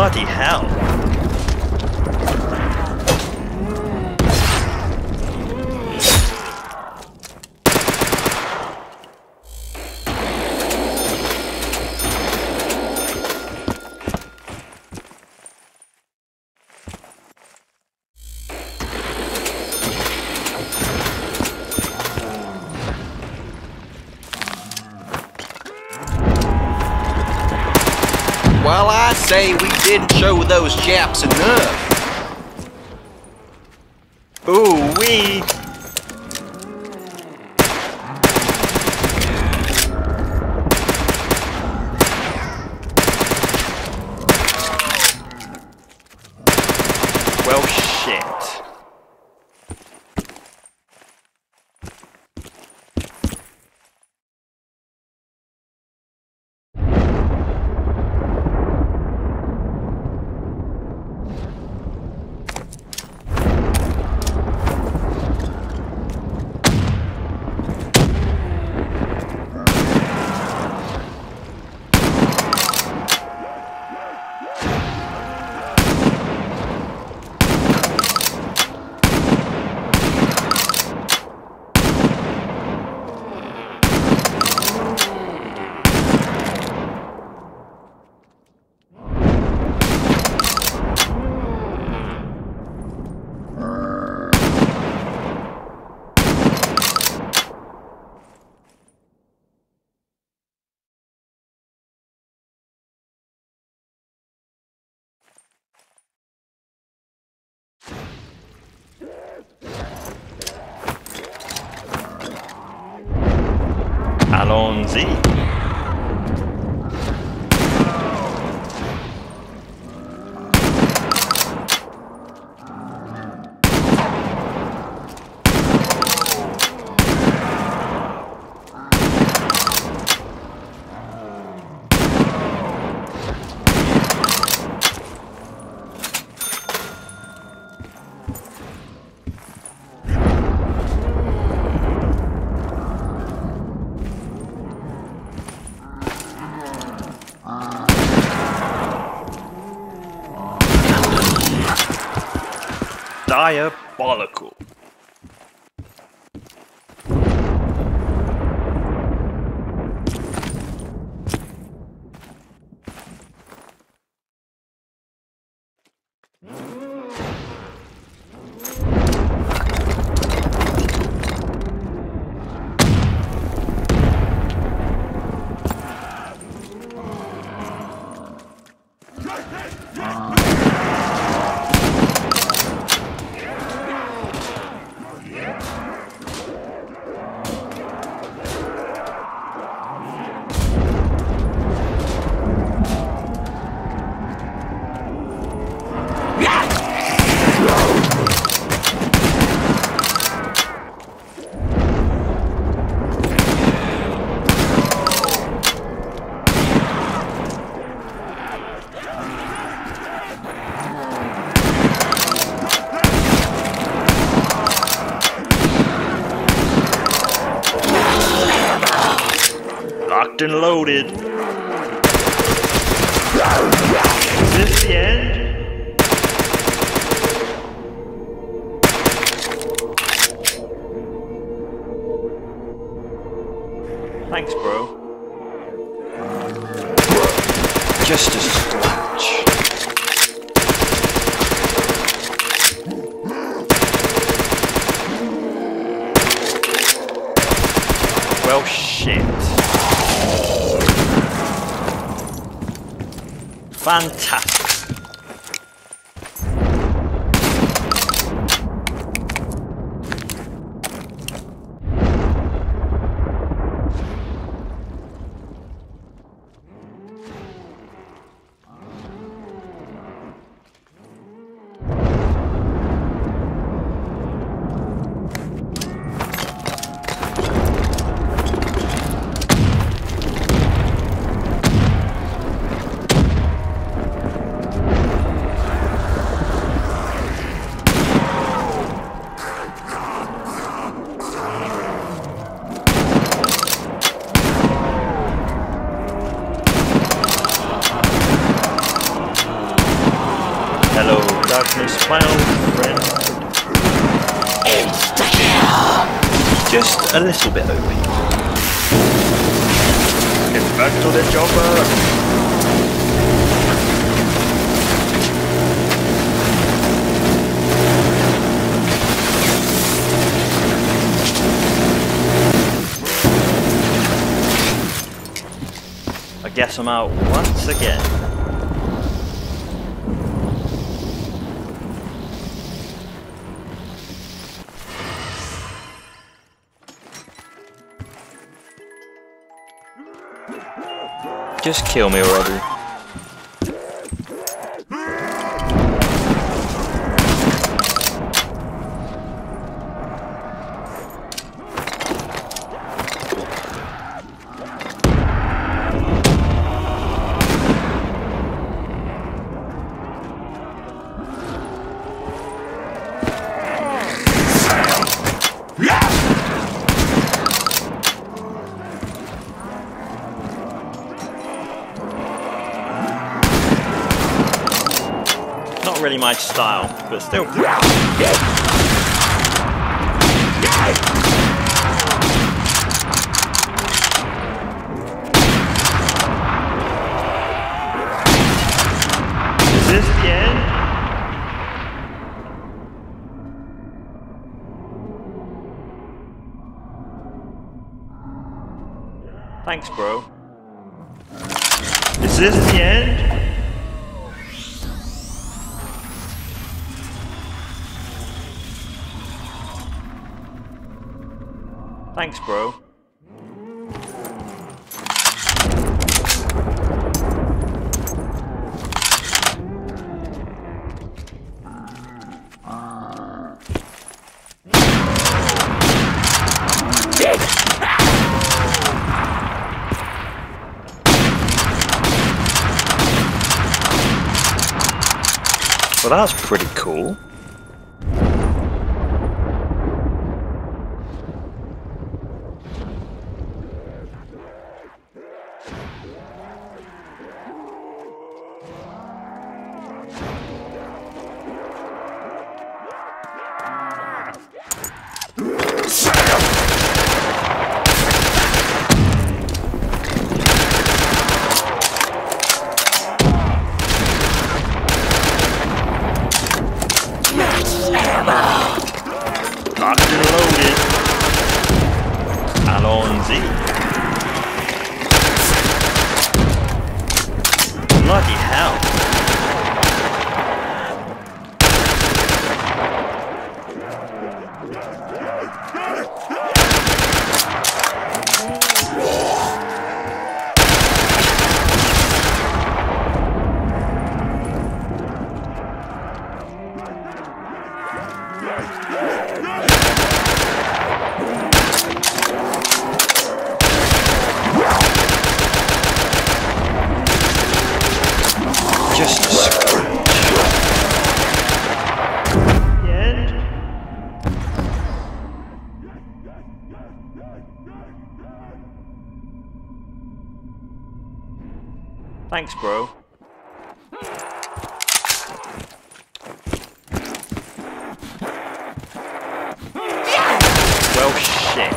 Bloody hell. Well, I say we didn't show those Japs enough. Ooh wee. Well shit. Allons-y. Diabolical. Mm-hmm. Locked and loaded. Is this the end? Thanks, bro. Just a scratch. Well, shit. Fantastic. Darkness, old friend. Just a little bit OP. Get back to the chopper! I guess I'm out once again. Just kill me already. My style, but still. Is this the end? Thanks, bro. Is this the end? Thanks, bro. Well, that's pretty cool. Locked and loaded. Allons-y. Bro. Well, shit.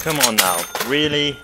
Come on now, really?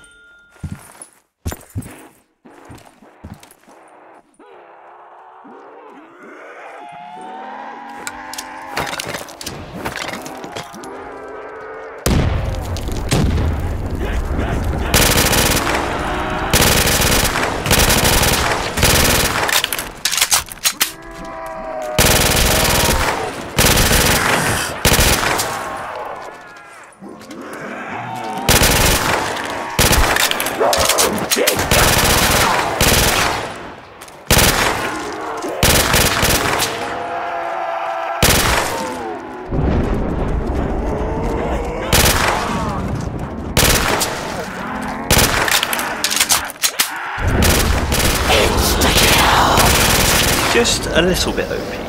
Just a little bit OP.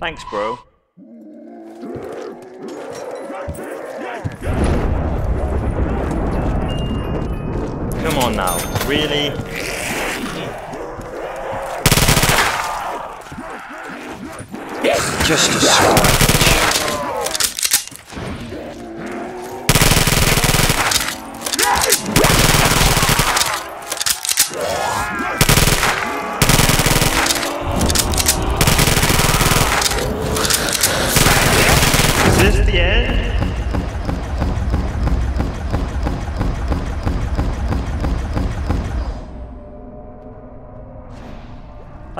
Thanks, bro. Come on now, really? Just a scratch. Is this the end?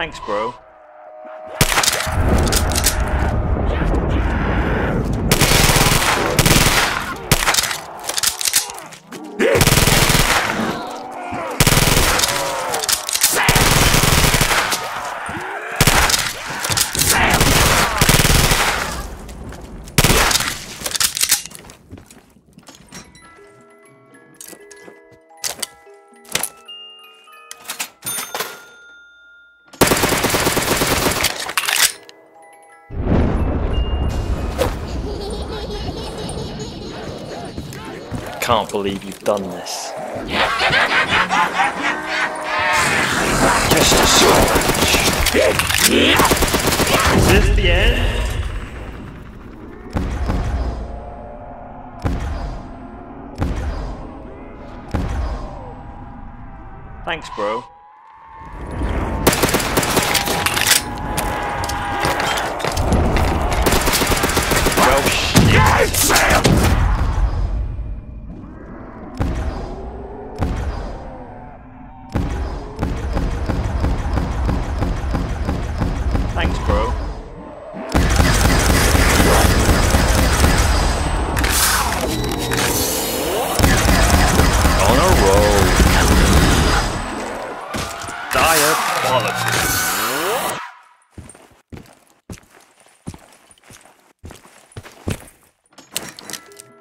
Thanks, bro. Can't believe you've done this. Just a scratch. Is this the end? Thanks, bro.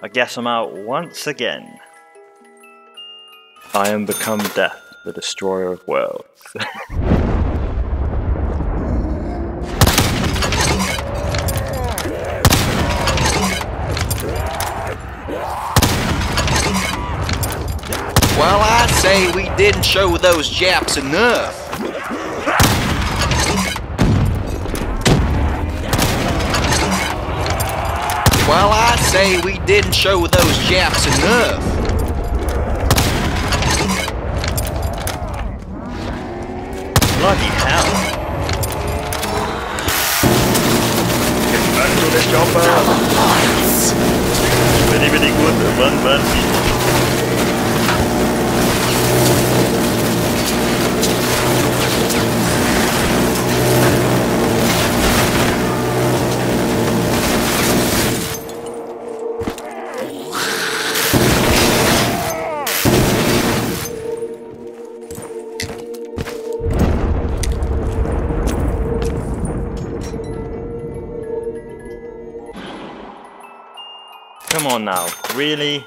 I guess I'm out once again. I am become death, the destroyer of worlds. Well, I'd say we didn't show those Japs enough. Well, I'd say we didn't show those Japs enough. Bloody hell. Get Back to the chopper. Very, very good. Uh, one, one, on now, really?